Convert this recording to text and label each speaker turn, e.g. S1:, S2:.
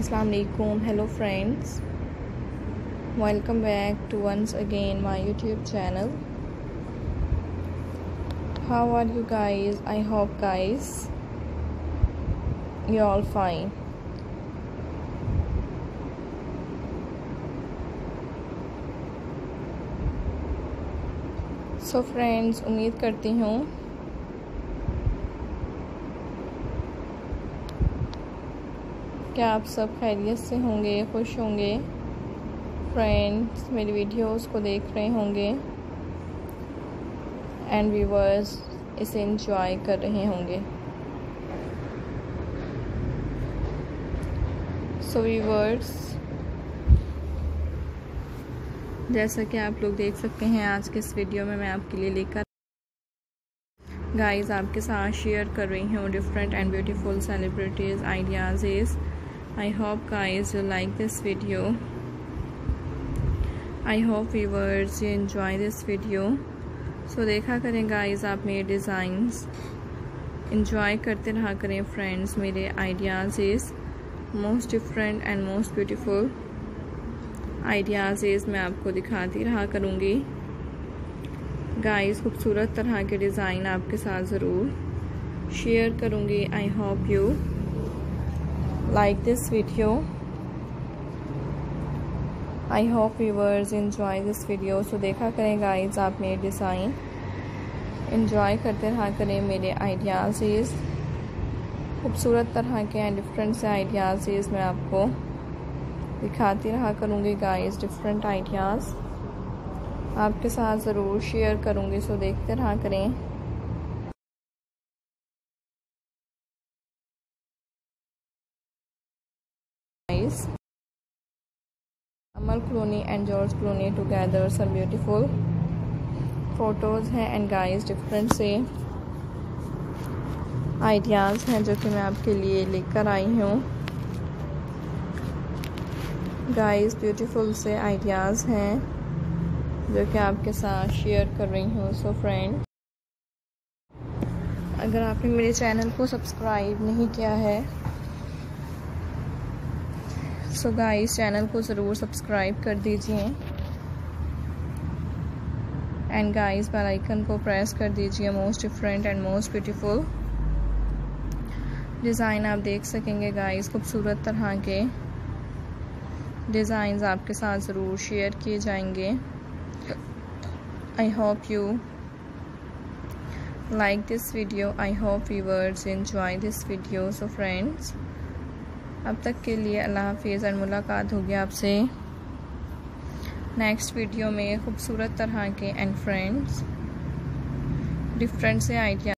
S1: अस्सलाम वालेकुम hello friends welcome back to once again my YouTube channel how are you guys I hope guys you all fine so friends उम्मीद करती हूँ क्या आप सब खैरियत से होंगे, खुश होंगे? फ्रेंड्स मेरी वीडियोस को देख रहे होंगे। एंड व्यूवर्स इसे इंजॉय कर रहे होंगे। सो व्यूवर्स जैसा कि आप लोग देख सकते हैं, आज के इस वीडियो में मैं आपके लिए लेकर गाइस आपके साथ शेयर कर रही हूँ different and beautiful celebrities ideas I hope guys you like this video I hope viewers you enjoy this video so देखा करें guys आप मेरे डिज़ाइंस enjoy करते रहा करें friends मेरे ideas is most different and most beautiful ideas is मैं आपको दिखाती रहा करूँगी गाइस खूबसूरत तरह के डिज़ाइन आपके साथ ज़रूर शेयर करूँगी I hope you like this video. I hope viewers enjoy this video so देखा करें गाइस आप मेरे डिज़ाइन इन्जॉय करते रहा करें मेरे आइडियाज़ खूबसूरत तरह के हैं डिफरेंट से आइडियाज़ मैं आपको दिखाती रहा करूँगी गाइस डिफरेंट आइडियाज़ आपके साथ ज़रूर शेयर करूँगी. सो देखते रहा करें. Nice. Amal Clooney and George Clooney together some beautiful. Photos हैं एंड गाइस डिफरेंट से आइडियाज़ हैं जो कि मैं आपके लिए लेकर आई हूँ। गाइस ब्यूटीफुल से आइडियाज़ हैं जो कि आपके साथ शेयर कर रही हूँ सो फ्रेंड अगर आपने मेरे चैनल को सब्सक्राइब नहीं किया है सो so गाइस चैनल को ज़रूर सब्सक्राइब कर दीजिए। एंड गाइस बेल आइकन को प्रेस कर दीजिए most different and most beautiful design आप देख सकेंगे गाइस खूबसूरत तरह के। डिज़ाइंस आपके साथ ज़रूर शेयर किए जाएँगे। I hope you like this video. I hope viewers enjoy this video. So friends अब तक के लिए अल्लाह हाफिज़ और मुलाकात होगी आपसे नेक्स्ट वीडियो में खूबसूरत तरह के एंड फ्रेंड्स डिफरेंट से आइडिया